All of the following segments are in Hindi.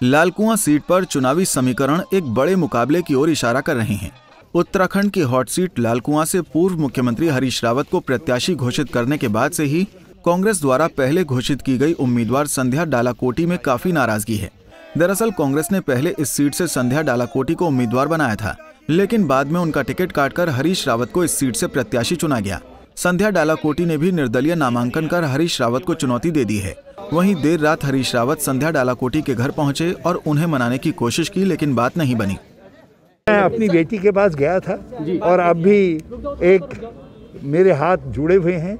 लालकुआं सीट पर चुनावी समीकरण एक बड़े मुकाबले की ओर इशारा कर रहे हैं। उत्तराखंड की हॉट सीट लालकुआं से पूर्व मुख्यमंत्री हरीश रावत को प्रत्याशी घोषित करने के बाद से ही कांग्रेस द्वारा पहले घोषित की गई उम्मीदवार संध्या डालाकोटी में काफ़ी नाराज़गी है। दरअसल कांग्रेस ने पहले इस सीट से संध्या डालाकोटी को उम्मीदवार बनाया था, लेकिन बाद में उनका टिकट काटकर हरीश रावत को इस सीट से प्रत्याशी चुना गया। संध्या डालाकोटी ने भी निर्दलीय नामांकन कर हरीश रावत को चुनौती दे दी है। वहीं देर रात हरीश रावत संध्या डालाकोटी के घर पहुँचे और उन्हें मनाने की कोशिश की लेकिन बात नहीं बनी। मैं अपनी बेटी के पास गया था और अब भी एक मेरे हाथ जुड़े हुए हैं।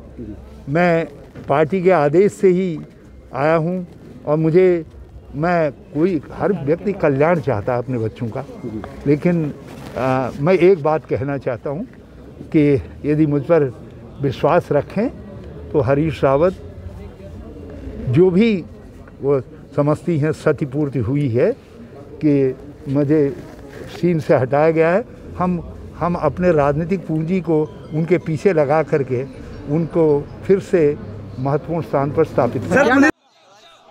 मैं पार्टी के आदेश से ही आया हूँ और मुझे मैं कोई हर व्यक्ति कल्याण चाहता है अपने बच्चों का। लेकिन आ, मैं एक बात कहना चाहता हूँ कि यदि मुझ पर विश्वास रखें तो हरीश रावत जो भी वो समझती हैं क्षतिपूर्ति हुई है कि मुझे सीन से हटाया गया है। हम हम अपने राजनीतिक पूंजी को उनके पीछे लगा करके उनको फिर से महत्वपूर्ण स्थान पर स्थापित करें।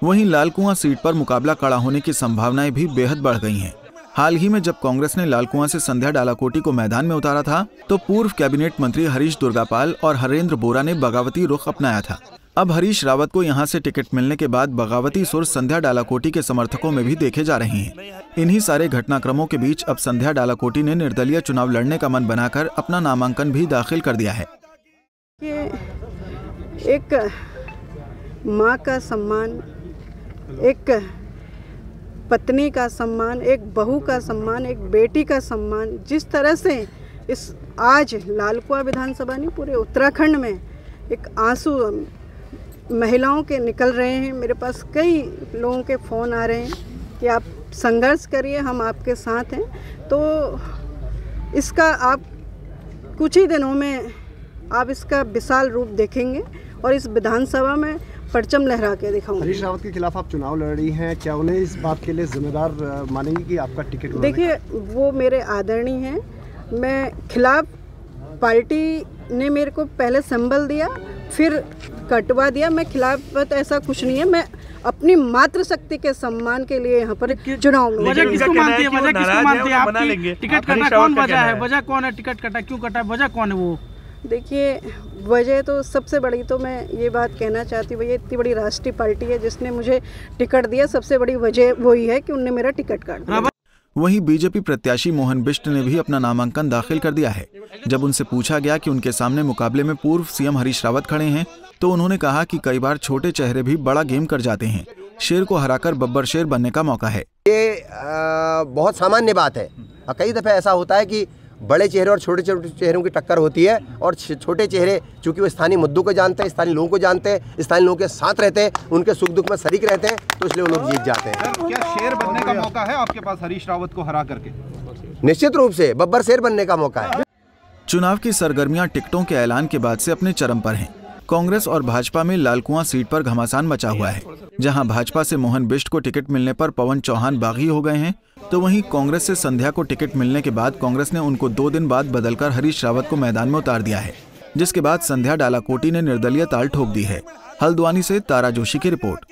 वहीं लालकुआं सीट पर मुकाबला कड़ा होने की संभावनाएँ भी बेहद बढ़ गई हैं। हाल ही में जब कांग्रेस ने लालकुआं से संध्या डालाकोटी को मैदान में उतारा था तो पूर्व कैबिनेट मंत्री हरीश दुर्गापाल और हरेंद्र बोरा ने बगावती रुख अपनाया था। अब हरीश रावत को यहाँ से टिकट मिलने के बाद बगावती सुर संध्या डालाकोटी के समर्थकों में भी देखे जा रहे हैं। इन्हीं सारे घटनाक्रमों के बीच अब संध्या डालाकोटी ने निर्दलीय चुनाव लड़ने का मन बनाकर अपना नामांकन भी दाखिल कर दिया है। एक माँ का सम्मान, एक पत्नी का सम्मान, एक बहू का सम्मान, एक बेटी का सम्मान, जिस तरह से इस आज लालकुआ विधानसभा नहीं, पूरे उत्तराखंड में एक आँसू महिलाओं के निकल रहे हैं मेरे पास कई लोगों के फ़ोन आ रहे हैं कि आप संघर्ष करिए हम आपके साथ हैं। तो इसका आप कुछ ही दिनों में आप इसका विशाल रूप देखेंगे और इस विधानसभा में परचम लहरा के दिखाऊँगी। हरीश रावत के खिलाफ आप चुनाव लड़ रही हैं क्या उन्हें इस बात के लिए जिम्मेदार मानेंगी कि आपका टिकट देखिए वो मेरे आदरणीय हैं। मैं खिलाफ पार्टी ने मेरे को पहले संबल दिया फिर कटवा दिया। मैं खिलाफ तो ऐसा कुछ नहीं है। मैं अपनी मातृ शक्ति के सम्मान के लिए यहाँ पर चुनाव में वजह किसको मानती है? वजह किसको मानती है? आपकी टिकट कटा कौन वजह है? वजह कौन है? टिकट कटा? क्यों कटा? वजह कौन है वो? देखिए वजह तो सबसे बड़ी तो मैं ये बात कहना चाहती हूँ भैया इतनी बड़ी राष्ट्रीय पार्टी है जिसने मुझे टिकट दिया। सबसे बड़ी वजह वही है कि उनने मेरा टिकट काट दिया। वहीं बीजेपी प्रत्याशी मोहन बिष्ट ने भी अपना नामांकन दाखिल कर दिया है। जब उनसे पूछा गया कि उनके सामने मुकाबले में पूर्व सीएम हरीश रावत खड़े हैं तो उन्होंने कहा कि कई बार छोटे चेहरे भी बड़ा गेम कर जाते हैं। शेर को हराकर बब्बर शेर बनने का मौका है। ये आ, बहुत सामान्य बात है। कई दफे ऐसा होता है कि बड़े चेहरे और छोटे छोटे चेहरों की टक्कर होती है और छोटे चेहरे चूँकि वो स्थानीय मुद्दों को जानते हैं स्थानीय लोगों को जानते हैं स्थानीय लोगों के साथ रहते हैं उनके सुख दुख में शरीक रहते हैं तो इसलिए वो लोग जीत जाते हैं। क्या शेर बनने का मौका है आपके पास हरीश रावत को हरा करके? निश्चित रूप से बब्बर शेर बनने का मौका है। चुनाव की सरगर्मियाँ टिकटों के ऐलान के बाद से अपने चरम पर हैं। कांग्रेस और भाजपा में लालकुआ सीट पर घमासान मचा हुआ है। जहाँ भाजपा से मोहन बिष्ट को टिकट मिलने पर पवन चौहान बागी हो गए हैं तो वहीं कांग्रेस से संध्या को टिकट मिलने के बाद कांग्रेस ने उनको दो दिन बाद बदलकर हरीश रावत को मैदान में उतार दिया है, जिसके बाद संध्या डालाकोटी ने निर्दलीय ताल ठोक दी है। हल्द्वानी से तारा जोशी की रिपोर्ट।